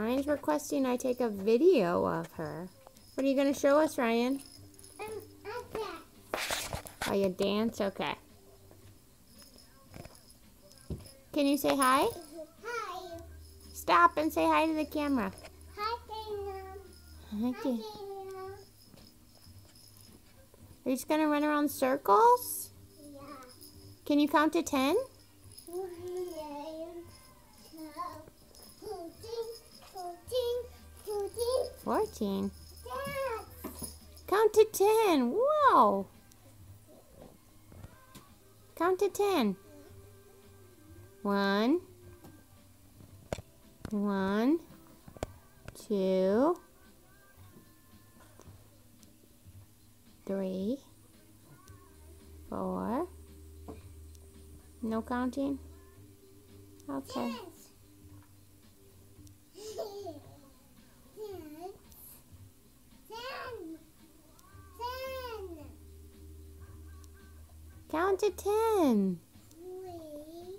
Rhyan's requesting I take a video of her. What are you going to show us, Rhyan? Um, I dance. Oh, you dance? Okay. Can you say hi? Hi. Stop and say hi to the camera. Hi, Dana. Hi. Dana. Are you just going to run around circles? Yeah. Can you count to 10? One, two, 14. Dance. Count to 10. Whoa. Count to 10. One. One. Two. Three. Four. No counting? Okay. Dance. Count to 10. Three.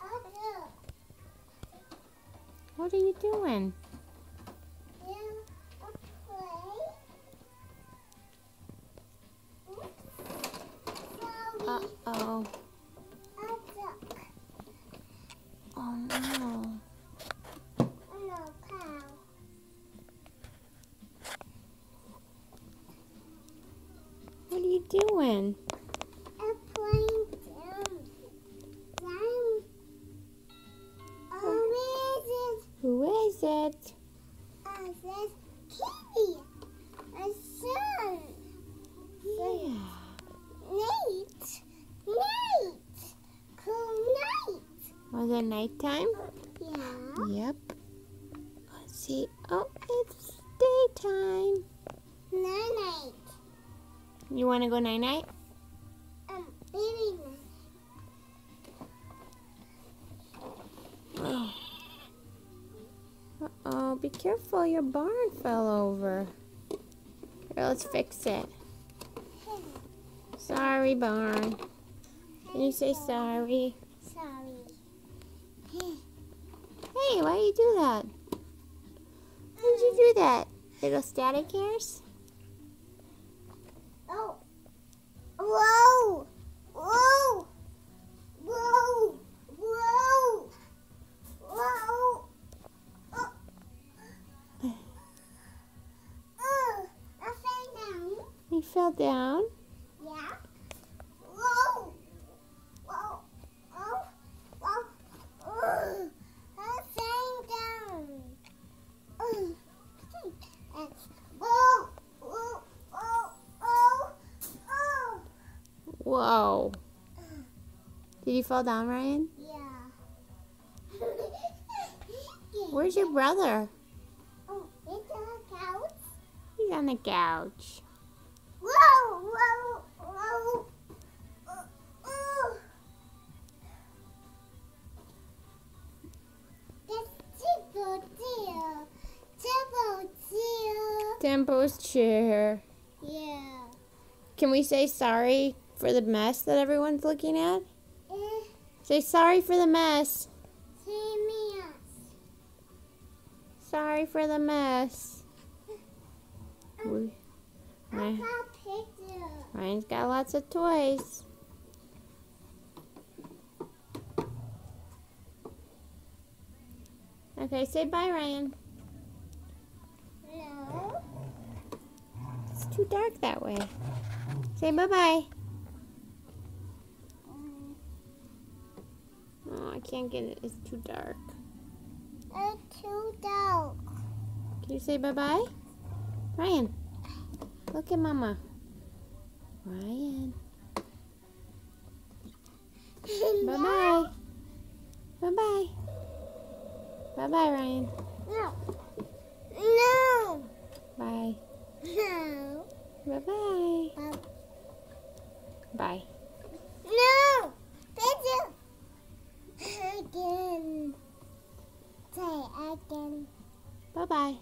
Oh, there. Up, What are you doing? down, Uh-oh. up, duck. Oh, no. Oh, no, cow. What are you doing? Airplane down. Down. Oh, is it? Who is it? Uh, says Kitty. A son. Yeah. Nate. Nate. Cool night. Was it nighttime? Yeah. Yep. Let's see. Oh, it's daytime. Night night. You want to go night night? Um, baby night. Uh oh, be careful. Your barn fell over. Here, let's fix it. Sorry, barn. Can you say sorry? Sorry. Hey, why you do that? Why did you do that? Little static hairs? You fell down? Yeah. Whoa. Whoa. Oh. Whoa. Oh. I fell down. Oh. Whoa. Whoa. Oh. Oh. Oh. Whoa. Did you fall down, Rhyan? Yeah. Where's your brother? Oh, it's a couch. He's on the couch. Tempo's chair. Yeah. Can we say sorry for the mess that everyone's looking at? Eh, Say sorry for the mess. see me us. Sorry for the mess. We- I Right. got picture. Rhyan's got lots of toys. Okay, say bye, Rhyan. No. It's too dark that way. Say bye bye. Mm, Oh, I can't get it. It's too dark. It's too dark. Can you say bye bye? Rhyan, look at Mama. Rhyan. Bye bye. Bye bye. Bye bye, Rhyan. No. No. Bye. No. Bye bye. Bye. Bye. No. Picture. Again. Say again. Bye bye.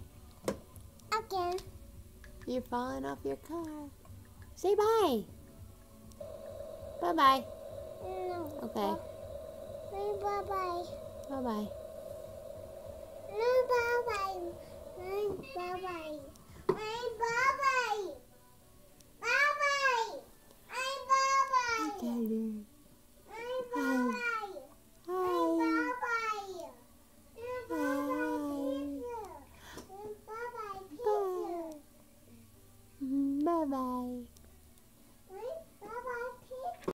Again. You're falling off your car. Say bye. Bye-bye. No. Okay. Bye bye. No bye bye. No bye bye. No bye bye.